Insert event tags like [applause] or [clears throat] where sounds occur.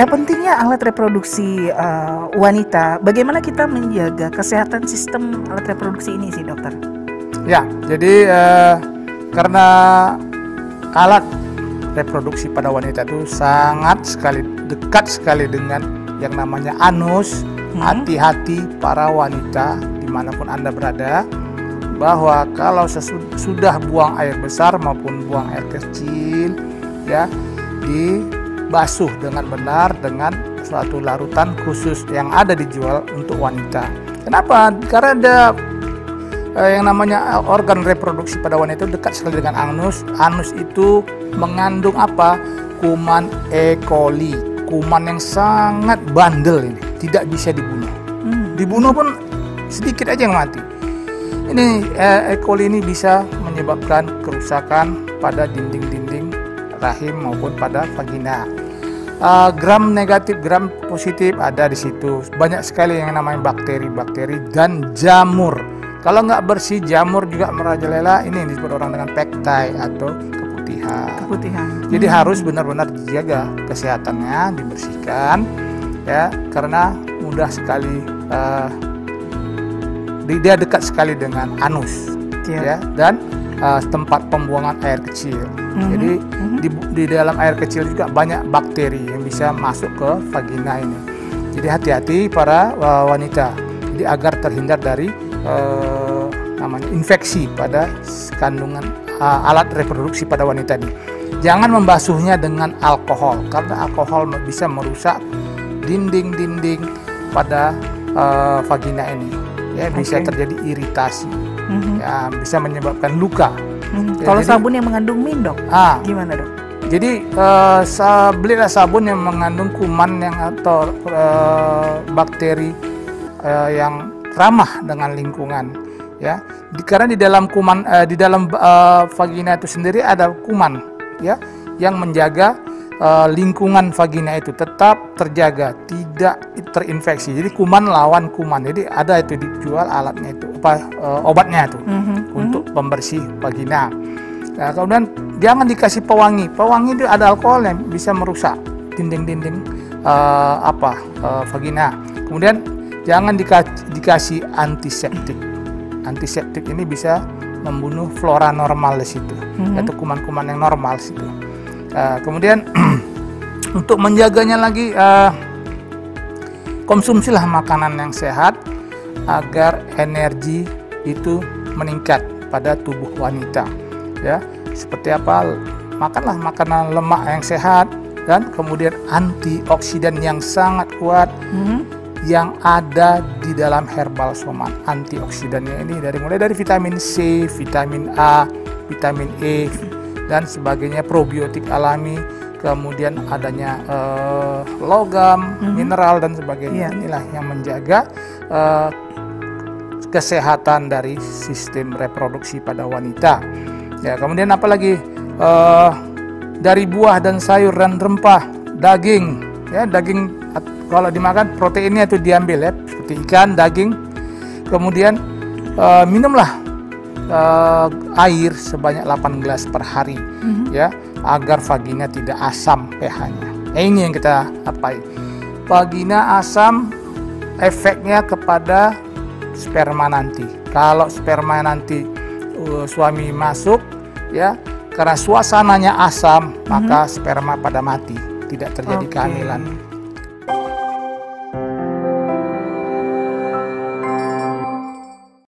Nah, pentingnya alat reproduksi uh, wanita, bagaimana kita menjaga kesehatan sistem alat reproduksi ini sih, dokter? Ya, jadi uh, karena alat reproduksi pada wanita itu sangat sekali dekat sekali dengan yang namanya anus. Hmm. Hati-hati hmm. para wanita di mana pun anda berada, bahwa kalau sudah buang air besar maupun buang air kecil, ya dibasuh dengan benar dengan suatu larutan khusus yang ada dijual untuk wanita. Kenapa? Karena ada eh, yang namanya organ reproduksi pada wanita itu dekat sekali dengan anus. Anus itu mengandung apa? Kuman E. coli. Kuman yang sangat bandel ini, tidak bisa dibunuh. Hmm. Dibunuh pun sedikit aja yang mati. Ini eh, E. coli ini bisa menyebabkan kerusakan pada dinding-dinding rahim maupun pada vagina. Uh, gram negatif, gram positif ada di situ. Banyak sekali yang namanya bakteri-bakteri dan jamur. Kalau nggak bersih, jamur juga merajalela. Ini yang disebut orang dengan pektai atau keputihan. Keputihan. Jadi hmm. harus benar-benar dijaga kesehatannya, dibersihkan, ya, karena mudah sekali. Uh, dia dekat sekali dengan anus, yeah. ya, dan uh, tempat pembuangan air kecil. Mm-hmm. Jadi mm-hmm. Di, di dalam air kecil juga banyak bakteri yang bisa masuk ke vagina ini. Jadi hati-hati para uh, wanita. Jadi agar terhindar dari uh, namanya infeksi pada kandungan uh, alat reproduksi pada wanita ini. Jangan membasuhnya dengan alkohol karena alkohol bisa merusak dinding-dinding pada uh, vagina ini. Ya bisa terjadi iritasi hmm ya bisa menyebabkan luka. Mm-hmm. Ya, Kalau jadi, sabun yang mengandung min dok, ah, gimana dok? Jadi uh, belilah sabun yang mengandung kuman yang atau uh, bakteri uh, yang ramah dengan lingkungan, ya. Di, karena di dalam kuman uh, di dalam uh, vagina itu sendiri ada kuman, ya, yang menjaga uh, lingkungan vagina itu tetap terjaga, tidak terinfeksi. Jadi kuman lawan kuman. Jadi ada itu dijual alatnya itu apa uh, obatnya itu mm-hmm. untuk pembersih vagina. Nah, kemudian jangan dikasih pewangi. Pewangi itu ada alkohol yang bisa merusak dinding-dinding uh, apa uh, vagina. Kemudian jangan dikasih, dikasih antiseptik. Antiseptik ini bisa membunuh flora normal di situ, mm-hmm. yaitu kuman-kuman yang normal situ. Uh, kemudian [clears throat] untuk menjaganya lagi uh, konsumsilah makanan yang sehat agar energi itu meningkat pada tubuh wanita ya. Seperti apa? Makanlah makanan lemak yang sehat dan kemudian antioksidan yang sangat kuat mm-hmm. yang ada di dalam herbal soman antioksidannya ini dari mulai dari vitamin C, vitamin A, vitamin E dan sebagainya probiotik alami kemudian adanya uh, logam, mm-hmm. mineral dan sebagainya yeah. inilah yang menjaga uh, kesehatan dari sistem reproduksi pada wanita. Ya, kemudian apalagi uh, dari buah dan sayur dan rempah, daging, ya daging kalau dimakan proteinnya itu diambil ya seperti ikan, daging. Kemudian uh, minumlah uh, air sebanyak 8 gelas per hari mm-hmm. ya agar vagina tidak asam pH-nya. Nah, ini yang kita apa? Vagina asam efeknya kepada sperma nanti. Kalau sperma nanti uh, suami masuk ya karena suasananya asam mm-hmm. maka sperma pada mati, tidak terjadi okay. kehamilan.